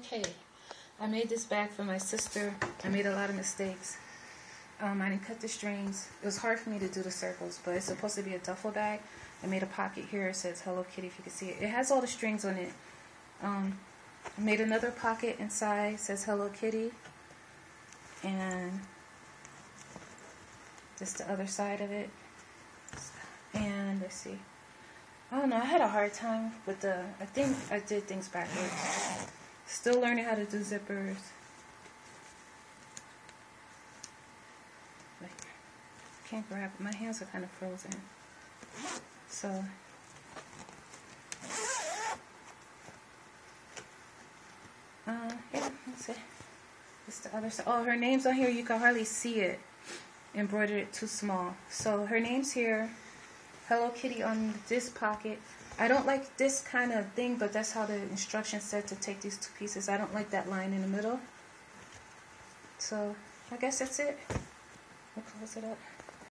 Okay, I made this bag for my sister. I made a lot of mistakes. Um, I didn't cut the strings. It was hard for me to do the circles, but it's supposed to be a duffel bag. I made a pocket here. It says Hello Kitty, if you can see it. It has all the strings on it. Um, I made another pocket inside. It says Hello Kitty. And just the other side of it. And let's see. I don't know. I had a hard time with the. I think I did things backwards. Still learning how to do zippers. Like, can't grab it. My hands are kind of frozen. So. Uh, yeah, that's it. It's the other side. Oh, her name's on here. You can hardly see it. Embroidered it too small. So her name's here. Hello Kitty on this pocket. I don't like this kind of thing, but that's how the instructions said to take these two pieces. I don't like that line in the middle. So, I guess that's it. We'll close it up.